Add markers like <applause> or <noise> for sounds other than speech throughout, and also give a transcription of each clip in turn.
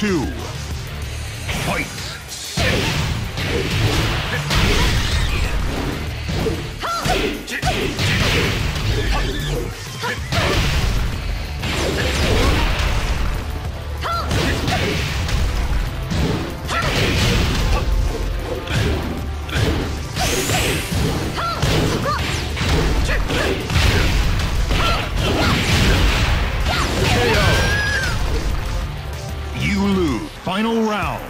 Two. Final round.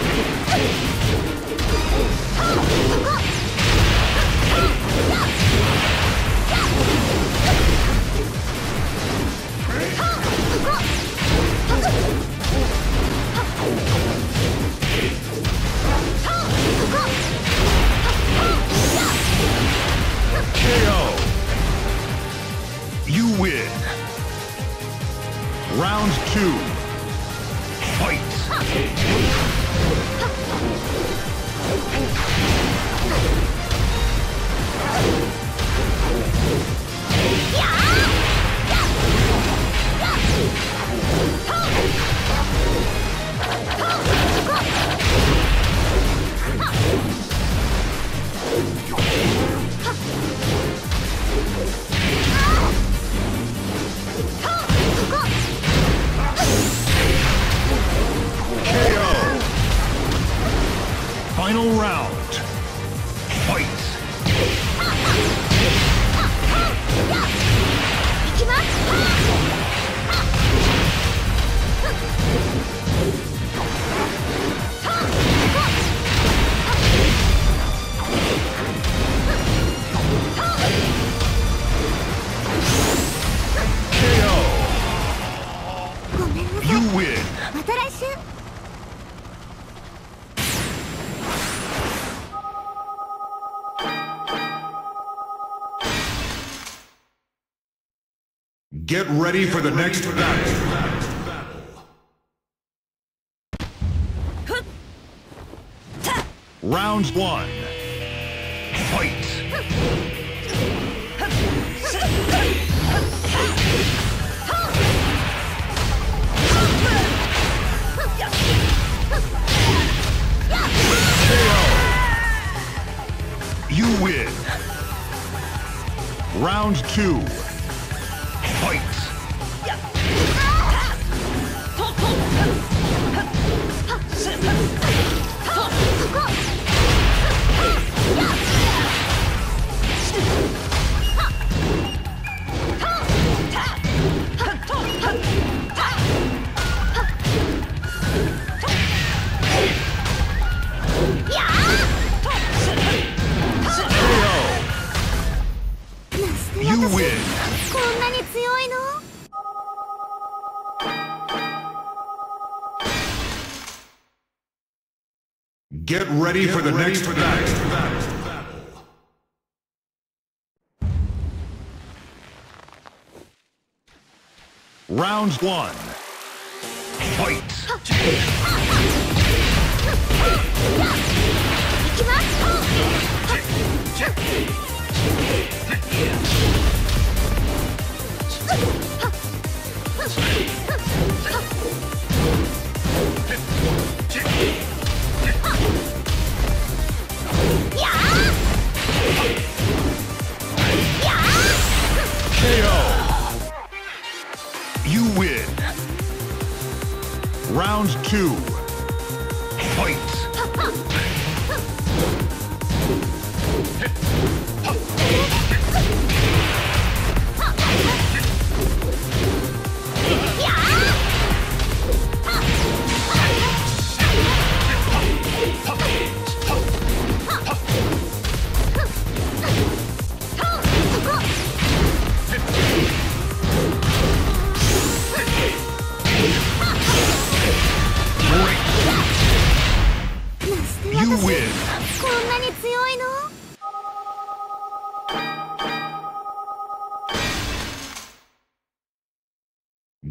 Get ready for the next battle. Round one. Fight. You win. Round two. Get ready for the next battle. The. Round one. Fight! Two.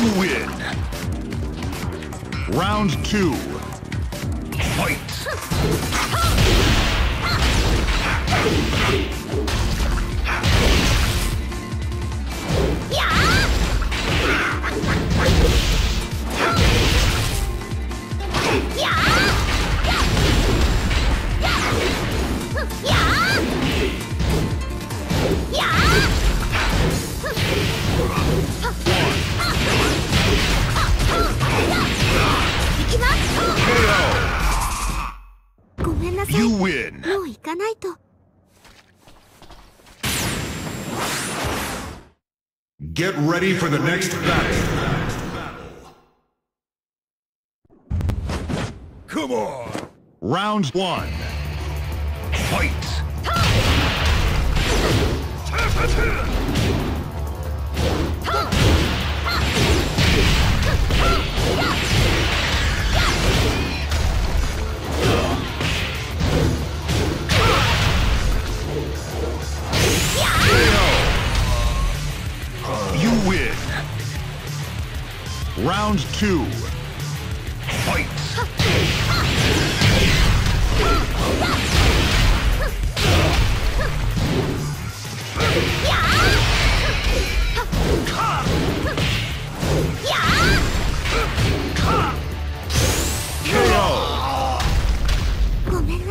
You win! Round two. Fight! KO! ごめんなさい You も win! う行かないと Get ready for the next battle. Come on! Round one. Fight! two,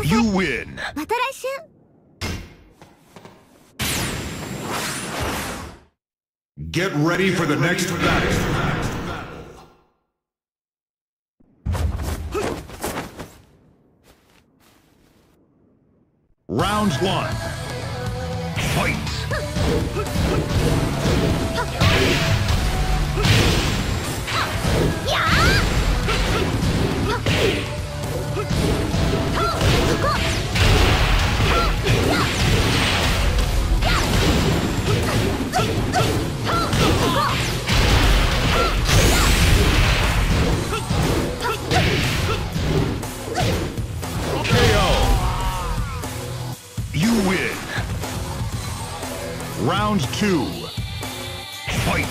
You win! Get ready for the next battle! Round one. Fight! <laughs> Round two. Fight.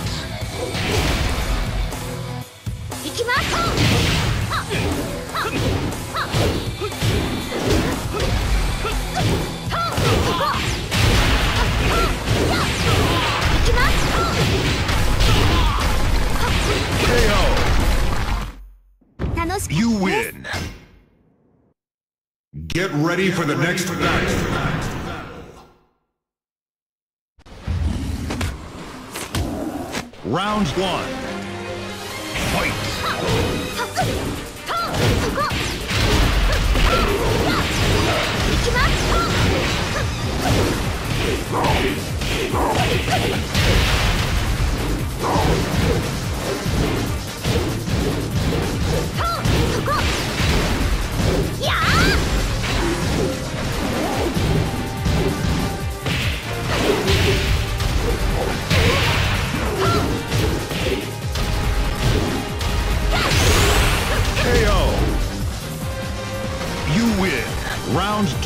You win. Get ready for the next match. Round one. Fight! <laughs>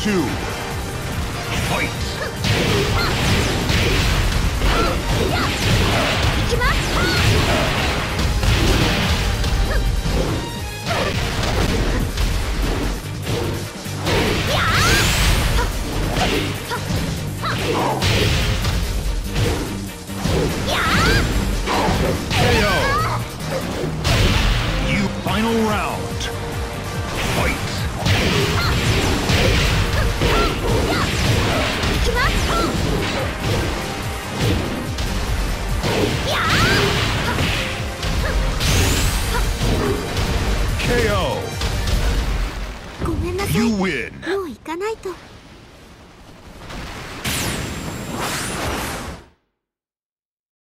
two.